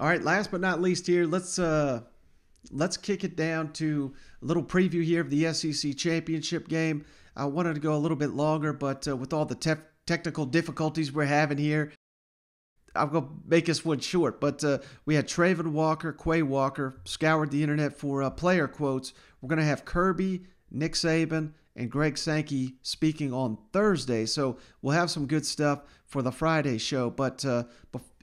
All right, last but not least here, let's uh let's kick it down to a little preview here of the SEC championship game. I wanted to go a little bit longer, but uh, with all the te- technical difficulties we're having here, I'm to make this one short. But uh, we had Travon Walker, Quay Walker, scoured the internet for uh, player quotes. We're going to have Kirby, Nick Saban, and Greg Sankey speaking on Thursday. So we'll have some good stuff for the Friday show. But uh,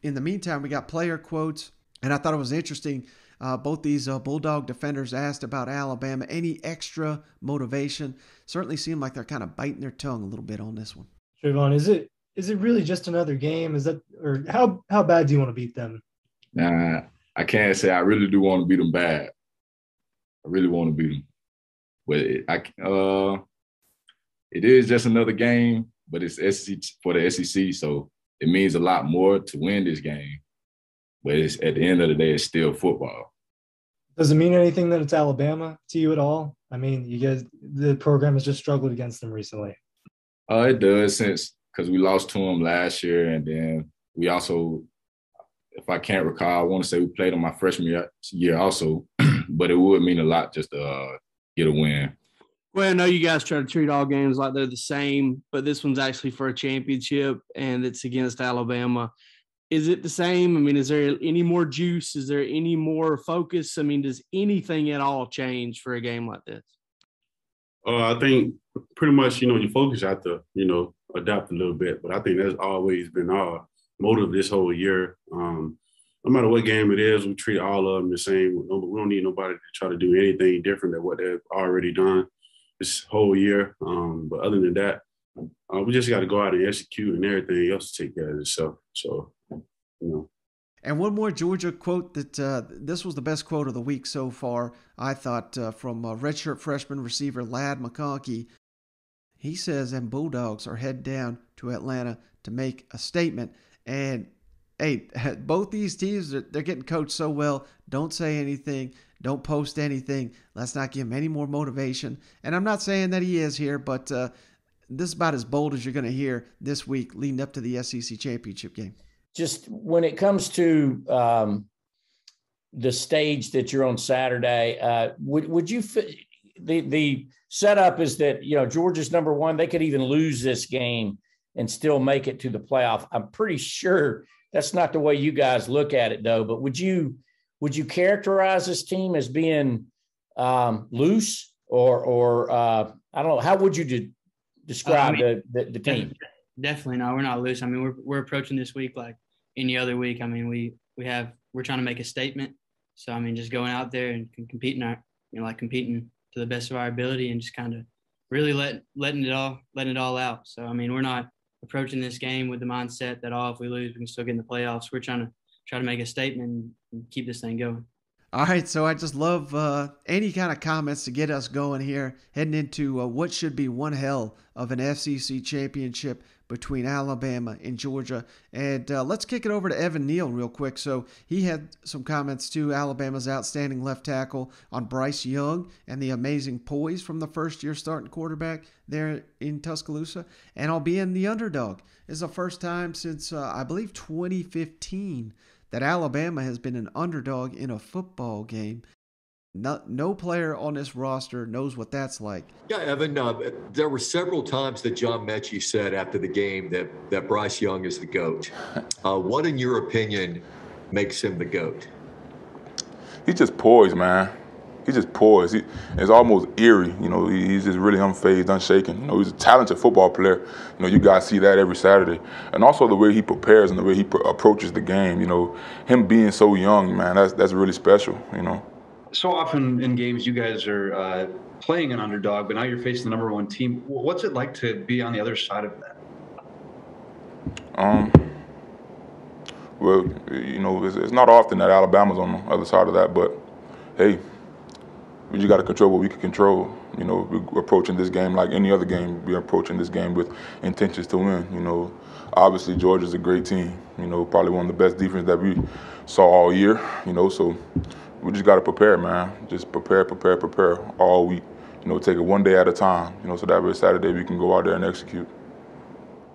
in the meantime, we got player quotes. And I thought it was interesting uh, both these uh, Bulldog defenders asked about Alabama. Any extra motivation? Certainly seemed like they're kind of biting their tongue a little bit on this one. Travon, is it is it really just another game? Is that or how how bad do you want to beat them? Nah, I can't say I really do want to beat them bad. I really want to beat them, but it, I uh, it is just another game, but it's SEC for the SEC, so it means a lot more to win this game. But it's at the end of the day, it's still football. Does it mean anything that it's Alabama to you at all? I mean, you guys, the program has just struggled against them recently. Uh, it does since because we lost to them last year, and then we also, if I can't recall, I want to say we played them my freshman year also, but it would mean a lot just to uh, get a win. Well, I know you guys try to treat all games like they're the same, but this one's actually for a championship, and it's against Alabama is it the same? I mean, is there any more juice? Is there any more focus? I mean, does anything at all change for a game like this? Uh, I think pretty much, you know, your focus have to, you know, adapt a little bit. But I think that's always been our motive this whole year. Um, no matter what game it is, we treat all of them the same. We don't need nobody to try to do anything different than what they've already done this whole year. Um, but other than that, uh, we just got to go out and execute, and everything else to take care of itself. So you know. And one more Georgia quote that uh, this was the best quote of the week so far, I thought, uh, from uh, redshirt freshman receiver Ladd McConkey. He says, and Bulldogs are head down to Atlanta to make a statement. And hey, both these teams, they're, they're getting coached so well. Don't say anything. Don't post anything. Let's not give him any more motivation. And I'm not saying that he is here, but uh, this is about as bold as you're going to hear this week leading up to the SEC championship game just when it comes to um, the stage that you're on Saturday, uh, would would you the the setup is that you know Georgia's number one. They could even lose this game and still make it to the playoff. I'm pretty sure that's not the way you guys look at it, though. But would you would you characterize this team as being um, loose or or uh, I don't know? How would you de- describe I mean, the, the, the team? Definitely no, we're not loose. I mean, we're we're approaching this week like any other week. I mean, we we have we're trying to make a statement. So I mean, just going out there and competing, our, you know, like competing to the best of our ability and just kind of really let letting it all letting it all out. So I mean, we're not approaching this game with the mindset that oh, if we lose, we can still get in the playoffs. We're trying to try to make a statement and keep this thing going. All right, so I just love uh, any kind of comments to get us going here, heading into uh, what should be one hell of an SEC championship between Alabama and Georgia. And uh, let's kick it over to Evan Neal real quick. So he had some comments to Alabama's outstanding left tackle on Bryce Young and the amazing poise from the first year starting quarterback there in Tuscaloosa. And I'll be in the underdog. It's the first time since, uh, I believe, 2015 that Alabama has been an underdog in a football game. No, no player on this roster knows what that's like. Yeah, Evan, uh, there were several times that John Metchie said after the game that, that Bryce Young is the GOAT. Uh, what, in your opinion, makes him the GOAT? He's just poised, man. He's just poised. He, it's almost eerie. You know, he, he's just really unfazed, unshaken. You know, he's a talented football player. You know, you guys see that every Saturday. And also the way he prepares and the way he pr- approaches the game. You know, him being so young, man, that's that's really special. You know so often in games you guys are uh, playing an underdog, but now you're facing the number one team. What's it like to be on the other side of that? Um. Well, you know, it's, it's not often that Alabama's on the other side of that, but hey, we just got to control what we can control. You know, we're approaching this game like any other game. We're approaching this game with intentions to win. You know, obviously Georgia's a great team. You know, probably one of the best defense that we saw all year. You know, so we just got to prepare, man. Just prepare, prepare, prepare all week. You know, take it one day at a time. You know, so that way Saturday we can go out there and execute.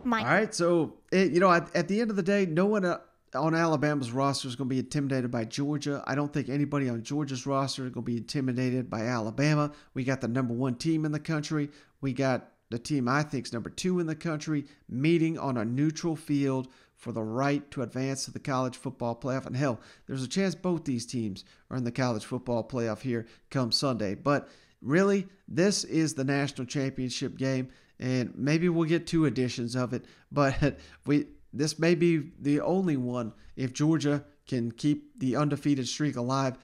Mike. All right, so it, you know, at, at, the end of the day, no one uh, on Alabama's roster is going to be intimidated by Georgia. I don't think anybody on Georgia's roster is going to be intimidated by Alabama. We got the number one team in the country. We got the team I think is number two in the country meeting on a neutral field for the right to advance to the college football playoff. And hell, there's a chance both these teams are in the college football playoff here come Sunday. But really, this is the national championship game, and maybe we'll get two editions of it. But we this may be the only one if Georgia can keep the undefeated streak alive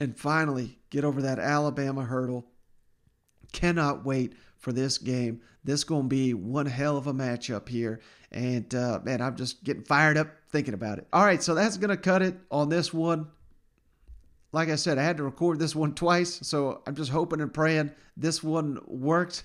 and finally get over that Alabama hurdle. Cannot wait for this game. This going to be one hell of a matchup here. And uh, man, I'm just getting fired up thinking about it. All right, so that's going to cut it on this one. Like I said, I had to record this one twice, so I'm just hoping and praying this one worked.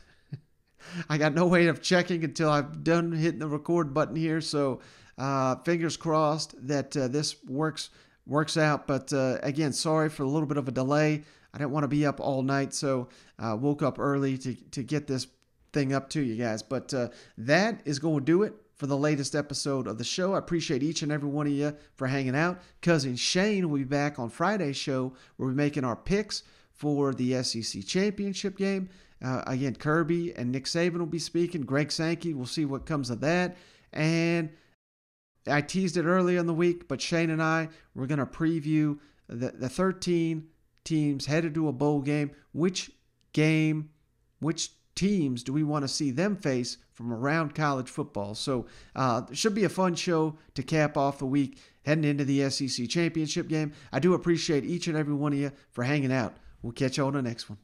I got no way of checking until I've done hitting the record button here. So uh, fingers crossed that uh, this works works out. But uh, again, sorry for a little bit of a delay. I didn't want to be up all night, so I woke up early to, to get this thing up to you guys. But uh, that is going to do it for the latest episode of the show. I appreciate each and every one of you for hanging out. Cousin Shane will be back on Friday's show where we're making our picks for the SEC championship game. Uh, again, Kirby and Nick Saban will be speaking. Greg Sankey, we'll see what comes of that. And I teased it earlier in the week, but Shane and I, we're going to preview the, the 13 teams headed to a bowl game. Which game, which teams do we want to see them face from around college football? So uh, should be a fun show to cap off the week heading into the SEC championship game. I do appreciate each and every one of you for hanging out. We'll catch you on the next one.